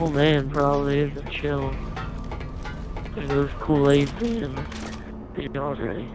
Old man probably is a chill. Those Kool-Aid fans. Be already.